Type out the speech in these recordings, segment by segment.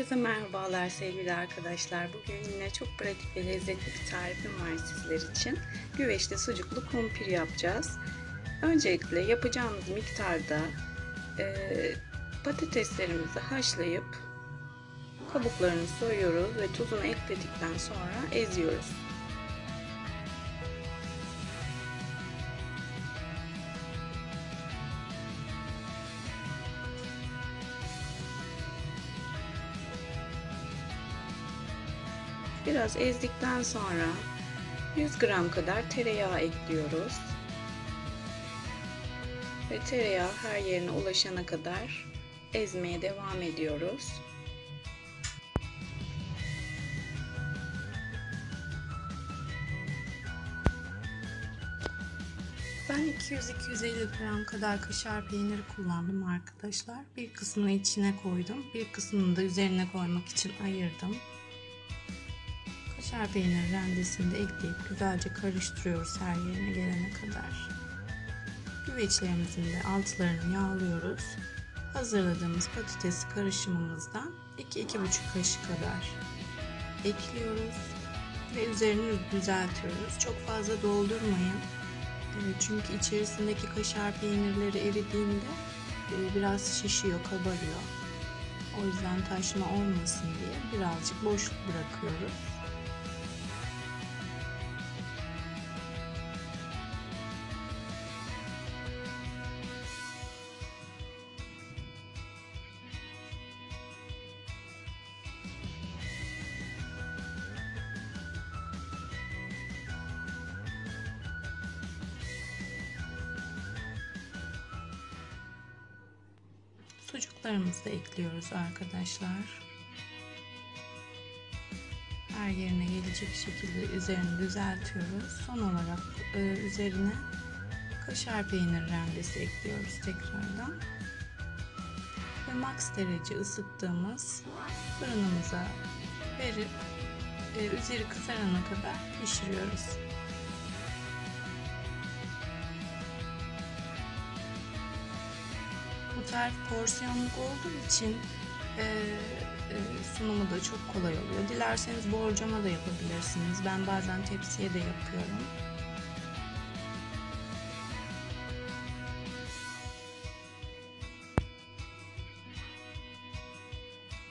Herkese merhabalar sevgili arkadaşlar. Bugün yine çok pratik ve lezzetli bir tarifim var sizler için. Güveçte sucuklu kumpir yapacağız. Öncelikle yapacağımız miktarda e, patateslerimizi haşlayıp kabuklarını soyuyoruz ve tuzunu ekledikten sonra eziyoruz. Biraz ezdikten sonra 100 gram kadar tereyağı ekliyoruz. Ve tereyağı her yerine ulaşana kadar ezmeye devam ediyoruz. Ben 200-250 gram kadar kaşar peyniri kullandım arkadaşlar. Bir kısmını içine koydum. Bir kısmını da üzerine koymak için ayırdım. Kaşar peynir rendesini de ekleyip güzelce karıştırıyoruz her yerine gelene kadar. Güveçlerimizin de altlarını yağlıyoruz. Hazırladığımız patates karışımımızdan 2-2,5 kaşık kadar ekliyoruz ve üzerini düzeltiyoruz. Çok fazla doldurmayın. Çünkü içerisindeki kaşar peynirleri eridiğinde biraz şişiyor, kabarıyor. O yüzden taşma olmasın diye birazcık boşluk bırakıyoruz. Sucuklarımızı da ekliyoruz arkadaşlar. Her yerine gelecek şekilde üzerini düzeltiyoruz. Son olarak e, üzerine kaşar peynir rendesi ekliyoruz tekrardan. Ve max derece ısıttığımız fırınımıza verip e, üzeri kızarana kadar pişiriyoruz. Bu tarif porsiyonluk olduğu için e, e, sunumu da çok kolay oluyor. Dilerseniz borcama da yapabilirsiniz. Ben bazen tepsiye de yapıyorum.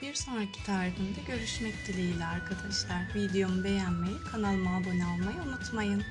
Bir sonraki tarifimde görüşmek dileğiyle arkadaşlar. Videomu beğenmeyi, kanalıma abone olmayı unutmayın.